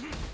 Hmm.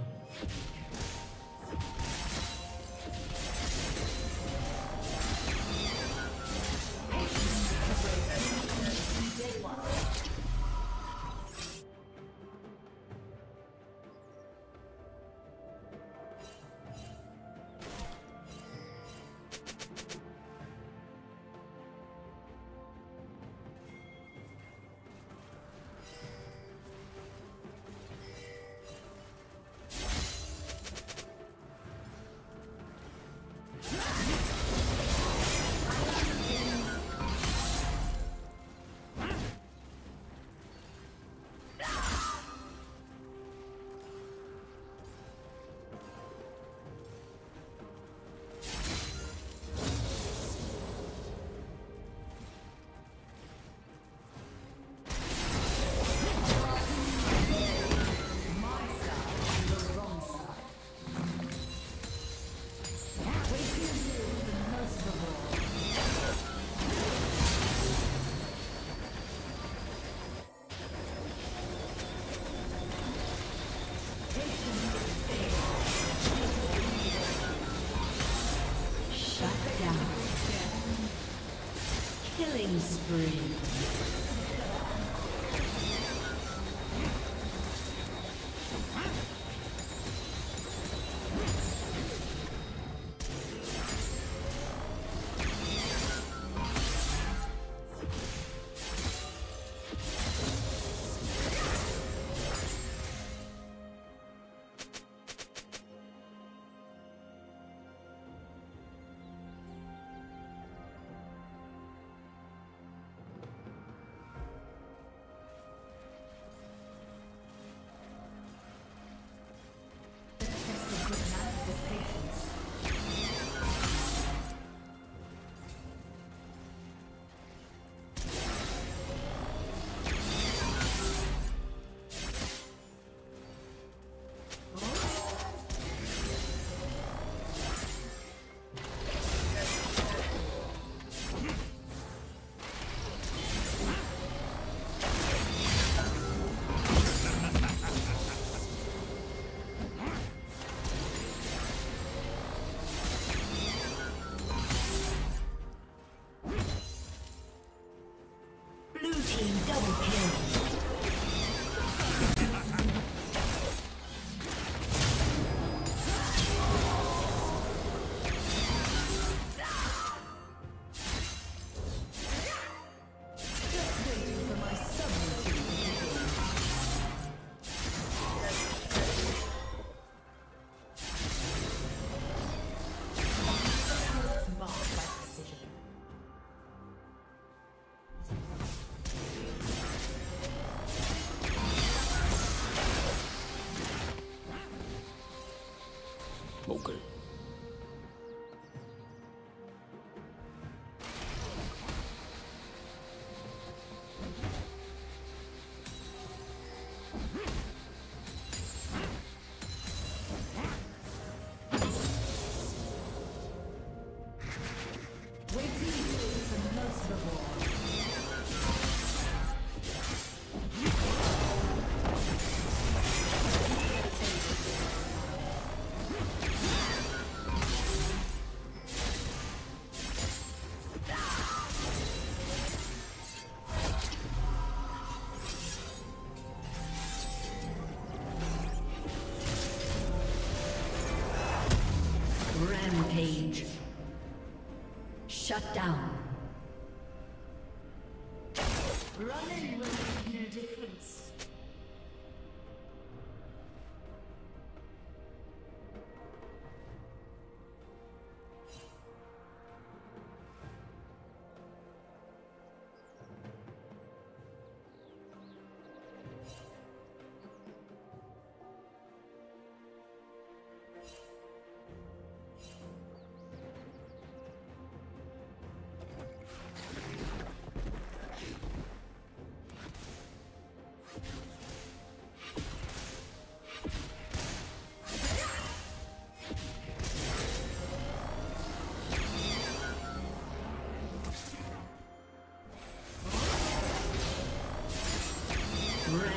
Rampage. Shut down.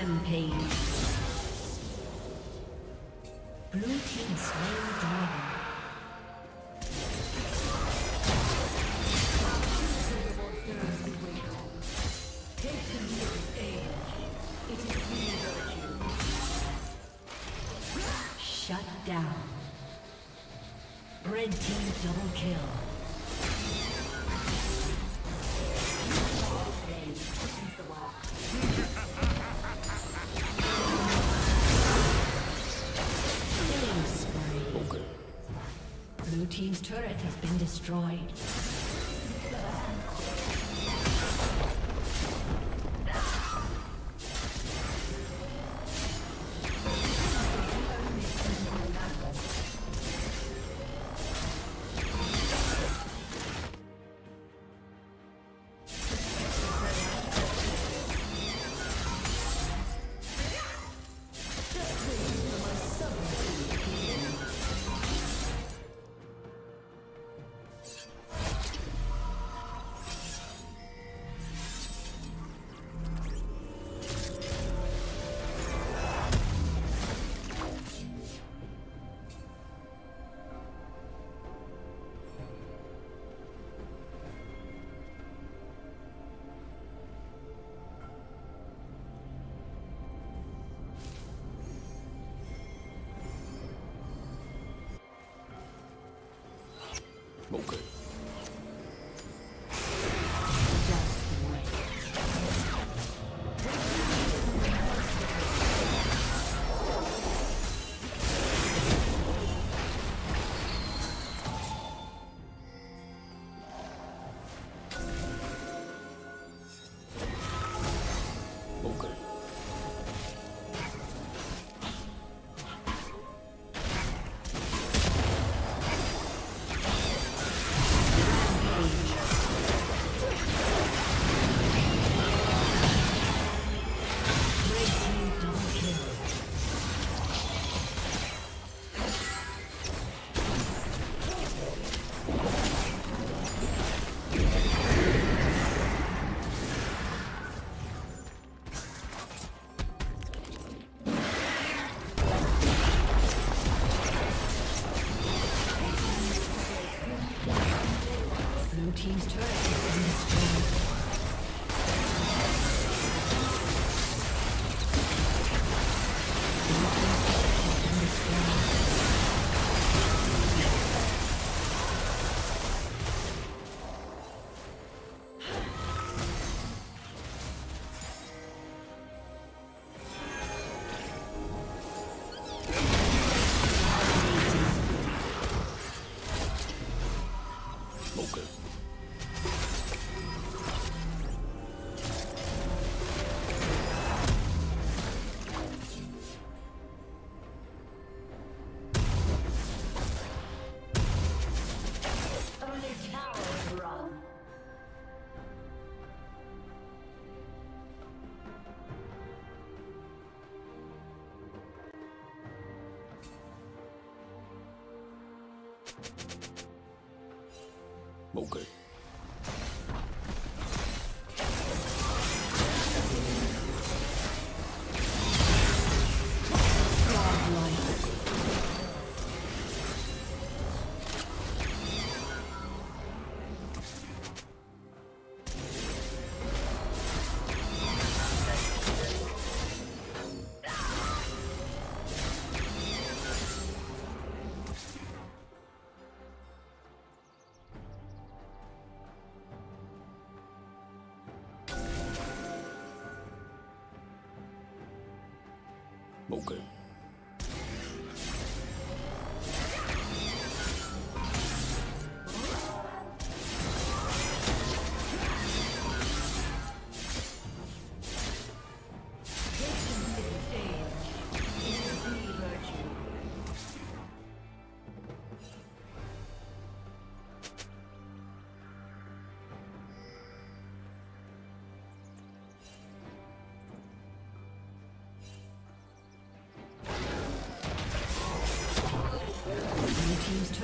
Rampage. Blue team slain dragon. Shut down. Red team double kill. Destroyed. Okay. Okay.